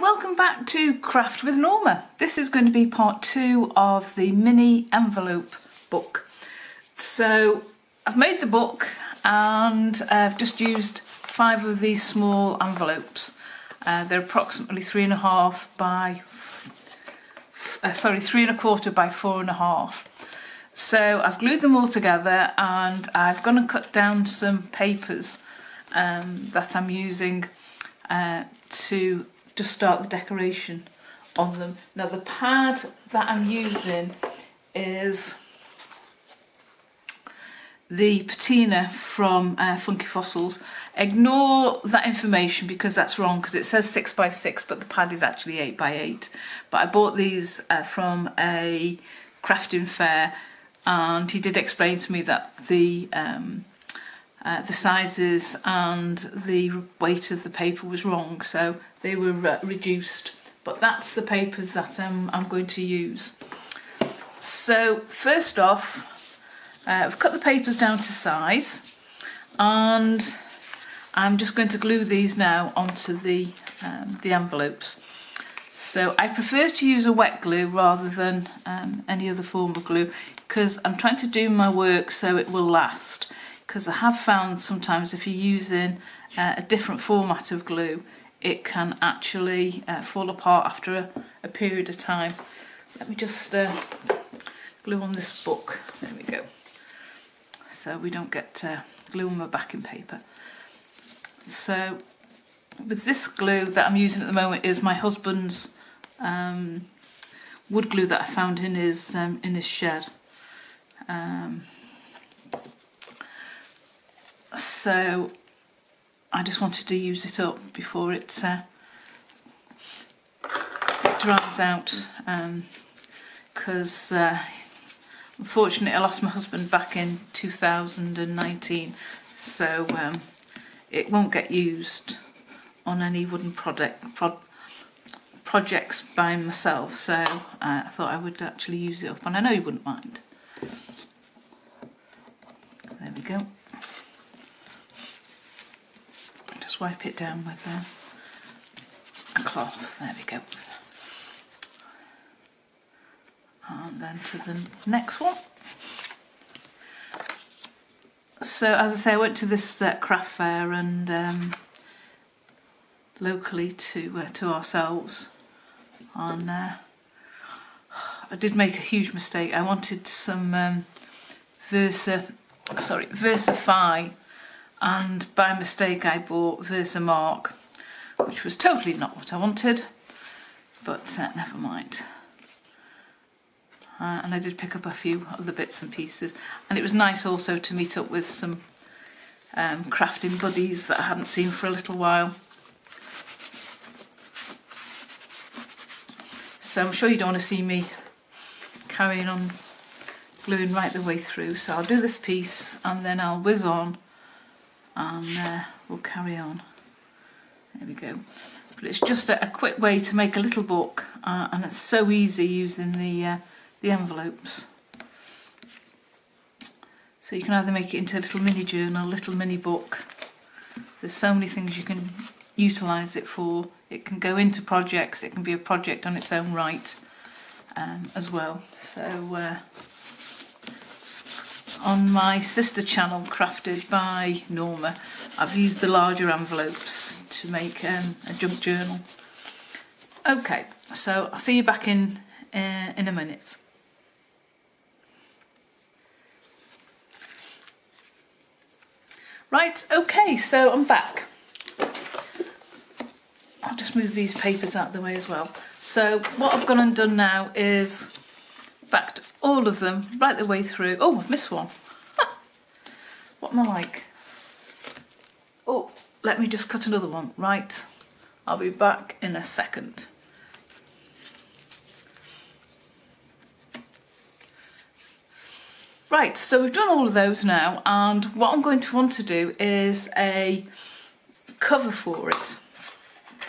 Welcome back to Craft with Norma. This is going to be part two of the mini envelope book. So I've made the book and I've just used five of these small envelopes. Uh, they're approximately three and a half by, uh, sorry, three and a quarter by four and a half. So I've glued them all together and I've gone and cut down some papers um, that I'm using uh, to just start the decoration on them. Now the pad that I'm using is the patina from uh, Funky Fossils. Ignore that information because that's wrong because it says 6 by 6 but the pad is actually 8 by 8 But I bought these uh, from a crafting fair and he did explain to me that the um, uh, the sizes and the weight of the paper was wrong so they were uh, reduced. But that's the papers that um, I'm going to use. So first off uh, I've cut the papers down to size and I'm just going to glue these now onto the um, the envelopes. So I prefer to use a wet glue rather than um, any other form of glue because I'm trying to do my work so it will last because I have found sometimes if you're using uh, a different format of glue it can actually uh, fall apart after a, a, period of time. Let me just uh, glue on this book, there we go, so we don't get uh, glue on my backing paper. So with this glue that I'm using at the moment is my husband's um, wood glue that I found in his um, in his shed. Um, so I just wanted to use it up before it, uh, it dries out because um, uh, unfortunately I lost my husband back in 2019 so um, it won't get used on any wooden product pro projects by myself so uh, I thought I would actually use it up and I know you wouldn't mind. There we go. Just wipe it down with a, a cloth. There we go. And then to the next one. So as I say, I went to this uh, craft fair and um, locally to uh, to ourselves, and uh, I did make a huge mistake. I wanted some um, Versa, sorry, VersaFine and by mistake I bought Versamark which was totally not what I wanted but uh, never mind. Uh, and I did pick up a few other bits and pieces. And it was nice also to meet up with some um, crafting buddies that I hadn't seen for a little while. So I'm sure you don't want to see me carrying on gluing right the way through. So I'll do this piece and then I'll whiz on and uh, we'll carry on. There we go. But it's just a, a quick way to make a little book uh, and it's so easy using the, uh, the envelopes. So you can either make it into a little mini journal, a little mini book. There's so many things you can utilise it for. It can go into projects, it can be a project on its own right um, as well. So uh, on my sister channel crafted by Norma. I've used the larger envelopes to make um, a junk journal. Okay so I'll see you back in uh, in a minute. Right okay so I'm back. I'll just move these papers out of the way as well. So what I've gone and done now is backed all of them right the way through. Oh, I've missed one. what am I like? Oh, let me just cut another one. Right, I'll be back in a second. Right, so we've done all of those now and what I'm going to want to do is a cover for it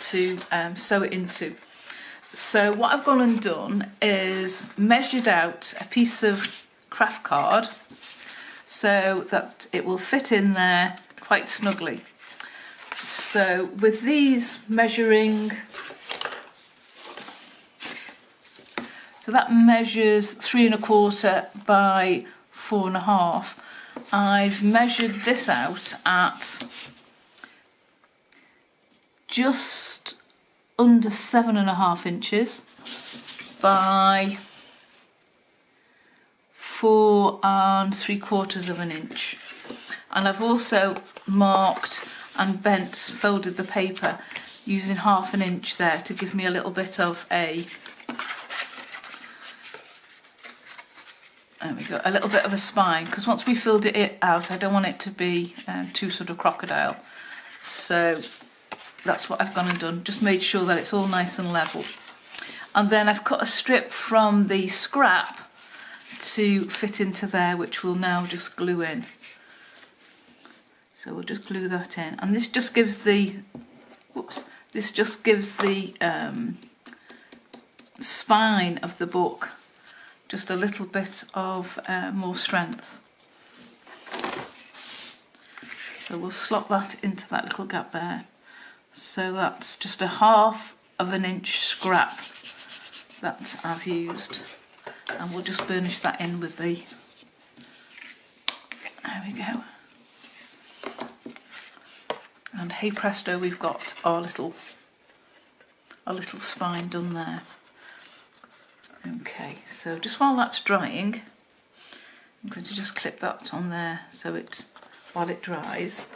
to um, sew it into. So what I've gone and done is measured out a piece of craft card so that it will fit in there quite snugly. So with these measuring, so that measures three and a quarter by four and a half. I've measured this out at just under seven and a half inches by four and three quarters of an inch. And I've also marked and bent, folded the paper using half an inch there to give me a little bit of a there we go, a little bit of a spine because once we filled it out I don't want it to be um, too sort of crocodile so that's what I've gone and done. Just made sure that it's all nice and level. And then I've cut a strip from the scrap to fit into there which we'll now just glue in. So we'll just glue that in. And this just gives the whoops this just gives the um, spine of the book just a little bit of uh, more strength. So we'll slot that into that little gap there so that's just a half of an inch scrap that I've used. And we'll just burnish that in with the there we go. And hey presto we've got our little our little spine done there. Okay so just while that's drying I'm going to just clip that on there so it while it dries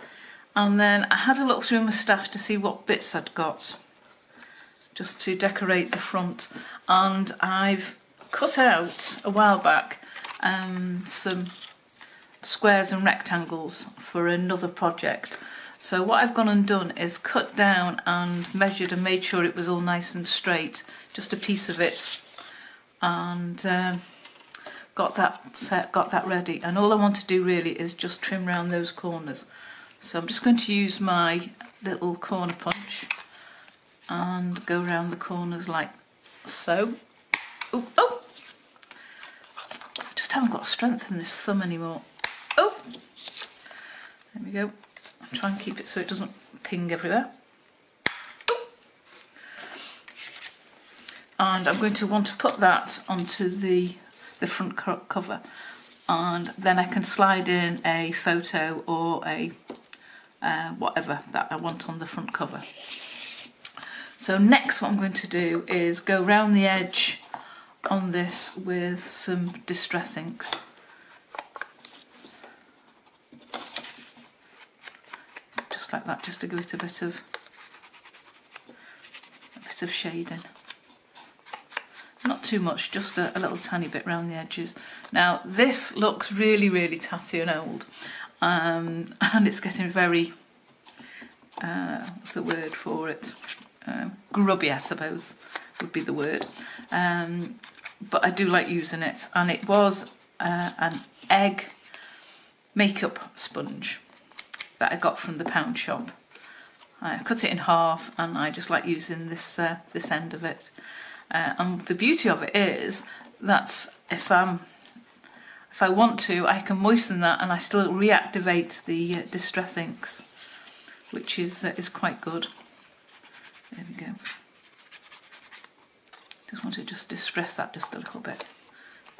and then I had a look through my stash to see what bits I'd got just to decorate the front and I've cut out a while back um, some squares and rectangles for another project. So what I've gone and done is cut down and measured and made sure it was all nice and straight, just a piece of it, and um, got that uh, got that ready. And all I want to do really is just trim around those corners. So I'm just going to use my little corner punch and go around the corners like so. Ooh, oh! I just haven't got strength in this thumb anymore. Oh! There we go. I'll try and keep it so it doesn't ping everywhere. And I'm going to want to put that onto the, the front cover and then I can slide in a photo or a uh, whatever that I want on the front cover. So next what I'm going to do is go round the edge on this with some distress inks. Just like that, just to give it a bit of a bit of shading. Not too much, just a, a little tiny bit round the edges. Now this looks really, really tatty and old. Um, and it's getting very, uh, what's the word for it? Uh, grubby, I suppose, would be the word. Um, but I do like using it. And it was uh, an egg makeup sponge that I got from the pound shop. I cut it in half and I just like using this uh, this end of it. Uh, and the beauty of it is that if I'm if I want to, I can moisten that and I still reactivate the uh, distress inks, which is uh, is quite good. There we go. Just want to just distress that just a little bit.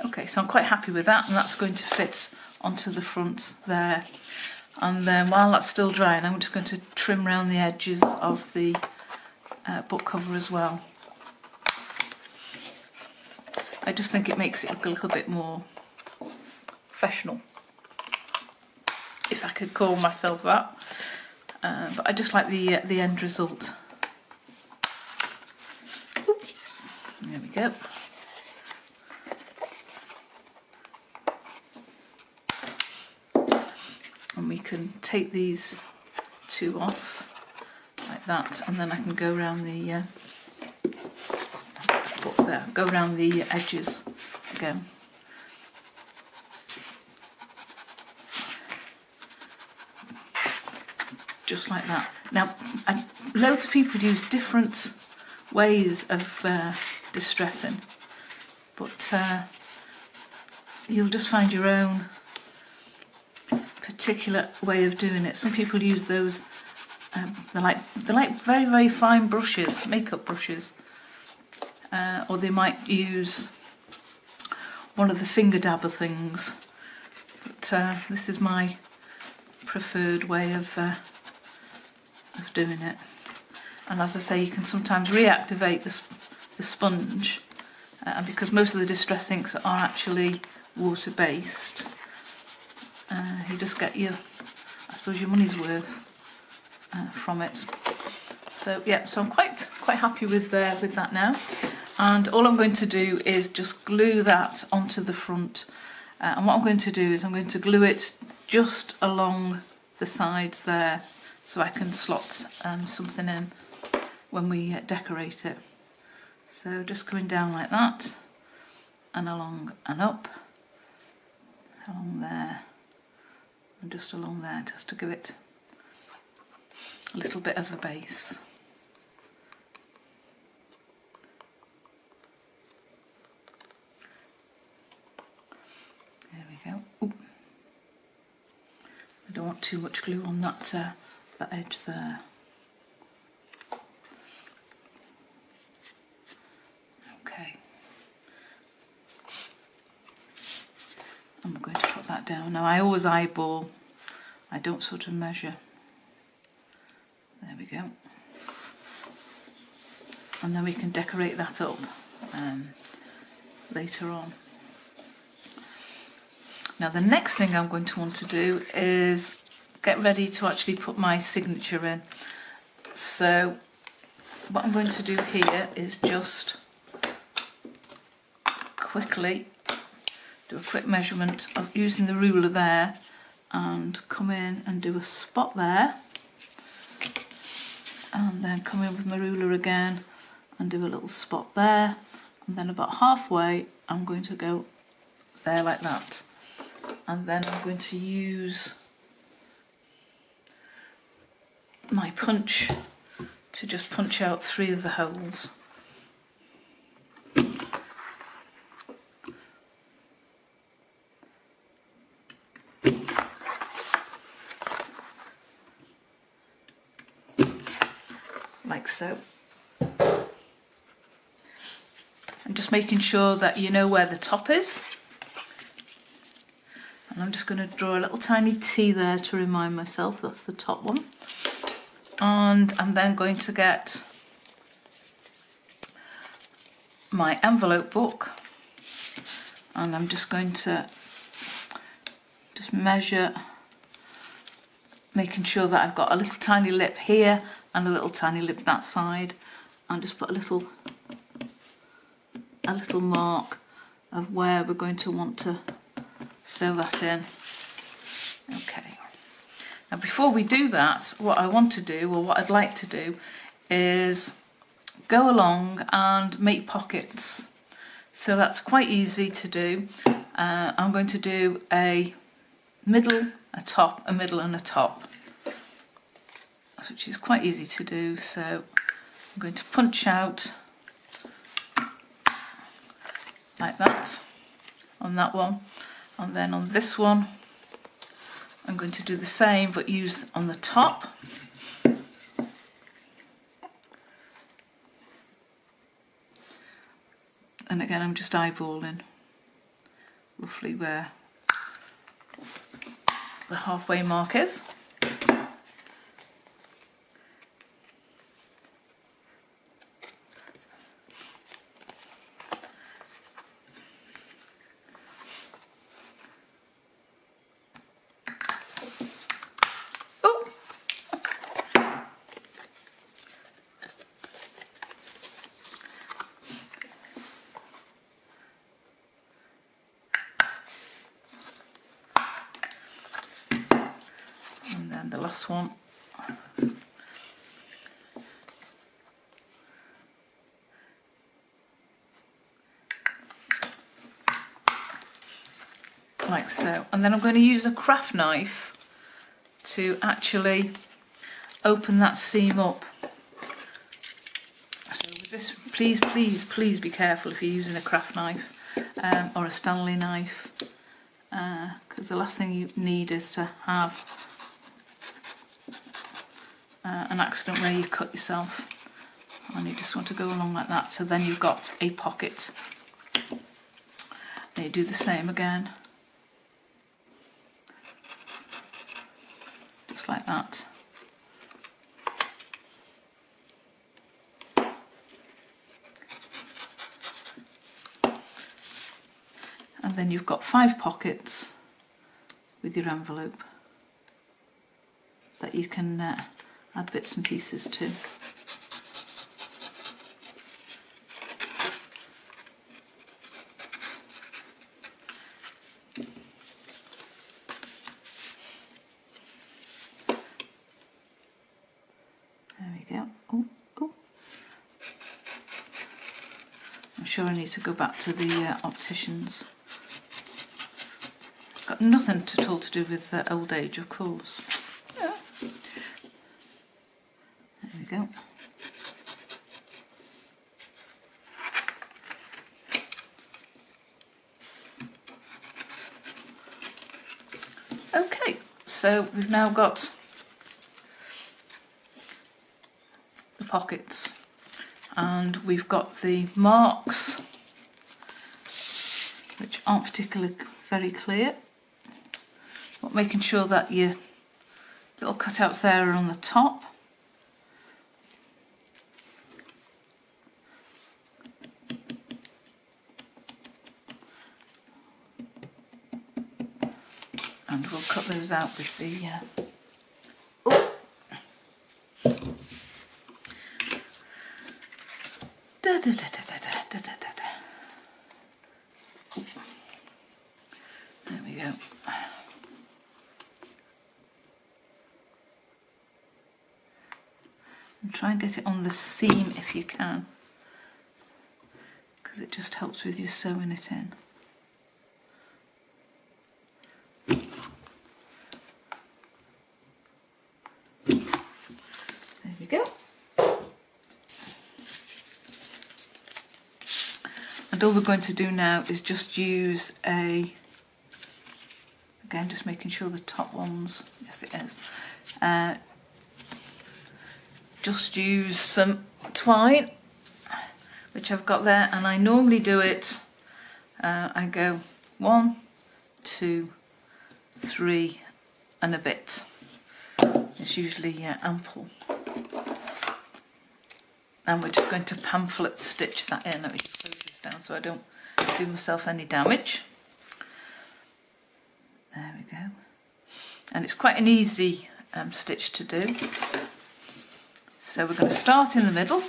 Okay, so I'm quite happy with that and that's going to fit onto the front there. And then while that's still drying, I'm just going to trim around the edges of the uh, book cover as well. I just think it makes it look a little bit more professional, if I could call myself that. Uh, but I just like the uh, the end result. There we go. And we can take these two off like that and then I can go around the uh, there, go around the edges again. Just like that. Now, I, loads of people use different ways of uh, distressing, but uh, you'll just find your own particular way of doing it. Some people use those, um, they're like they're like very very fine brushes, makeup brushes, uh, or they might use one of the finger dabber things. But uh, this is my preferred way of, uh, of doing it. And as I say, you can sometimes reactivate the, the sponge. Uh, because most of the distress inks are actually water based, uh, you just get your, I suppose, your money's worth uh, from it. So yeah, so I'm quite quite happy with uh, with that now. And all I'm going to do is just glue that onto the front. Uh, and what I'm going to do is I'm going to glue it just along the sides there so I can slot um, something in when we uh, decorate it. So just coming down like that and along and up, along there and just along there just to give it a little bit of a base. There we go. Ooh. I don't want too much glue on that, uh, that edge there. Okay. I'm going to put that down. Now I always eyeball, I don't sort of measure. There we go. And then we can decorate that up um, later on. Now the next thing I'm going to want to do is get ready to actually put my signature in. So what I'm going to do here is just quickly do a quick measurement of using the ruler there and come in and do a spot there. And then come in with my ruler again and do a little spot there. And then about halfway I'm going to go there like that. And then I'm going to use my punch to just punch out three of the holes like so. I'm just making sure that you know where the top is. And I'm just going to draw a little tiny T there to remind myself that's the top one. And I'm then going to get my envelope book and I'm just going to just measure making sure that I've got a little tiny lip here and a little tiny lip that side and just put a little a little mark of where we're going to want to sew that in before we do that what I want to do or what I'd like to do is go along and make pockets so that's quite easy to do uh, I'm going to do a middle a top a middle and a top which is quite easy to do. So I'm going to punch out like that on that one. And then on this one, I'm going to do the same, but use on the top. And again, I'm just eyeballing roughly where the halfway mark is. One. Like so. And then I'm going to use a craft knife to actually open that seam up. So with this, please, please, please be careful if you're using a craft knife um, or a Stanley knife because uh, the last thing you need is to have uh, an accident where you cut yourself and you just want to go along like that so then you've got a pocket And you do the same again. Just like that. And then you've got five pockets with your envelope that you can uh, add bits and pieces to. Oh, oh. Sure I need to go back to the uh, opticians. Got nothing at all to do with uh, old age, of course. Yeah. There we go. Okay, so we've now got the pockets and we've got the marks which aren't particularly very clear but making sure that your little cutouts there are on the top out with the... Uh. Da, da, da, there we go. And try and get it on the seam if you can because it just helps with your sewing it in. We're going to do now is just use a, again just making sure the top ones, yes it is, uh, just use some twine which I've got there and I normally do it, uh, I go one, two, three and a bit. It's usually ample. And we're just going to pamphlet stitch that in. So I don't do myself any damage. There we go. And it's quite an easy um, stitch to do. So we're going to start in the middle.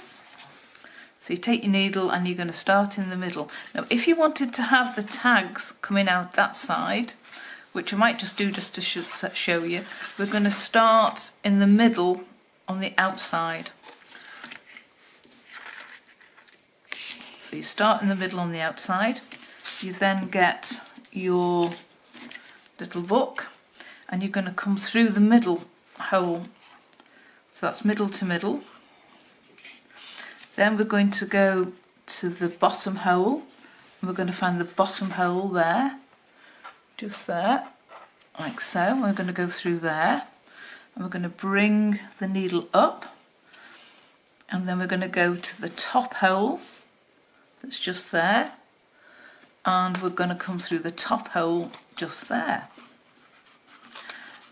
So you take your needle and you're going to start in the middle. Now if you wanted to have the tags coming out that side, which I might just do just to show you. We're going to start in the middle on the outside. So you start in the middle on the outside, you then get your little book and you're going to come through the middle hole. So that's middle to middle. Then we're going to go to the bottom hole and we're going to find the bottom hole there just there, like so. We're going to go through there and we're going to bring the needle up and then we're going to go to the top hole that's just there and we're going to come through the top hole just there.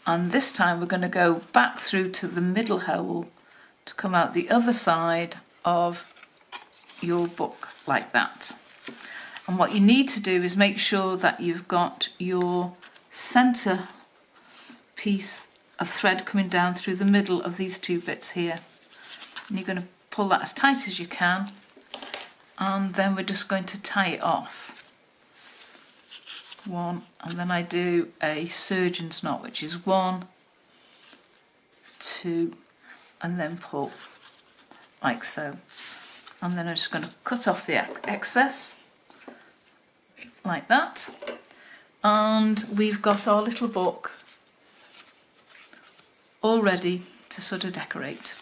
And this time we're going to go back through to the middle hole to come out the other side of your book like that. And what you need to do is make sure that you've got your centre piece of thread coming down through the middle of these two bits here. And you're going to pull that as tight as you can and then we're just going to tie it off. One, and then I do a surgeon's knot, which is one, two, and then pull, like so. And then I'm just going to cut off the excess like that. And we've got our little book all ready to sort of decorate.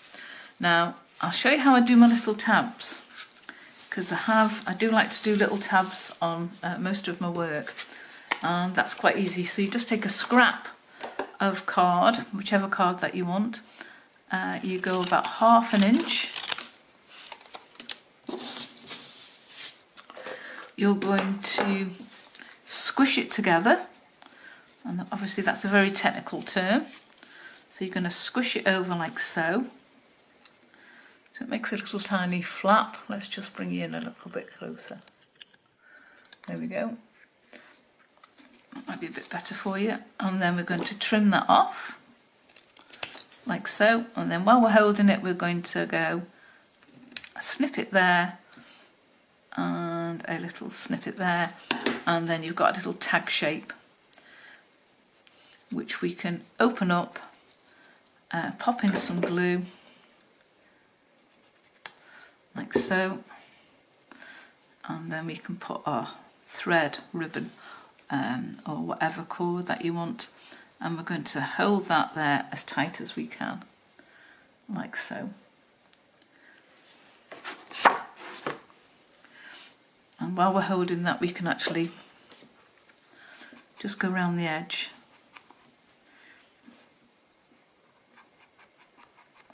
Now, I'll show you how I do my little tabs because I have, I do like to do little tabs on uh, most of my work and that's quite easy. So you just take a scrap of card, whichever card that you want. Uh, you go about half an inch. You're going to squish it together. And obviously that's a very technical term. So you're going to squish it over like so. So it makes a little tiny flap. Let's just bring you in a little bit closer. There we go. That might be a bit better for you. And then we're going to trim that off like so. And then while we're holding it, we're going to go a snippet there and a little snippet there. And then you've got a little tag shape which we can open up, uh, pop in some glue like so. And then we can put our thread, ribbon um, or whatever cord that you want. And we're going to hold that there as tight as we can like so. And while we're holding that we can actually just go around the edge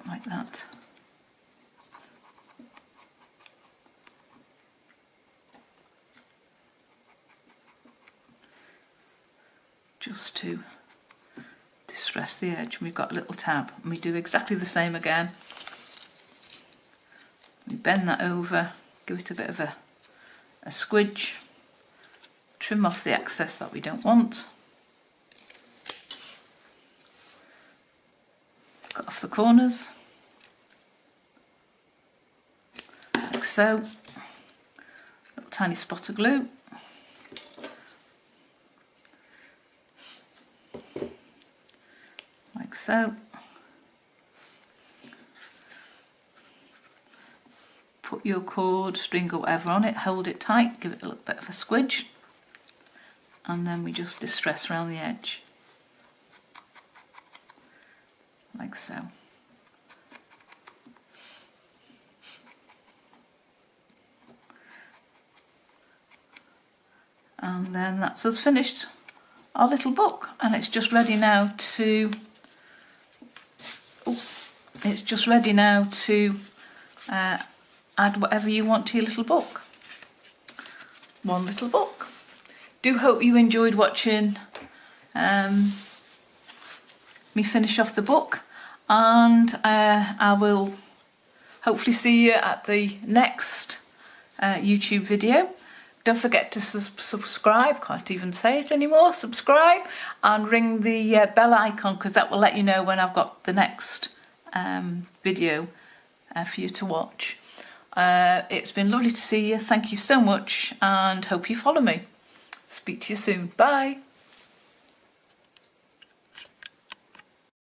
like that just to distress the edge. We've got a little tab and we do exactly the same again. We bend that over, give it a bit of a, a squidge, trim off the excess that we don't want. Cut off the corners, like so. Little tiny spot of glue. So. Put your cord, string or whatever on it, hold it tight, give it a little bit of a squidge and then we just distress around the edge like so. And then that's us finished our little book and it's just ready now to it's just ready now to uh, add whatever you want to your little book. One little book. Do hope you enjoyed watching um, me finish off the book and uh, I will hopefully see you at the next uh, YouTube video. Don't forget to su subscribe, can't even say it anymore, subscribe and ring the uh, bell icon because that will let you know when I've got the next um, video uh, for you to watch. Uh, it's been lovely to see you. Thank you so much and hope you follow me. Speak to you soon. Bye.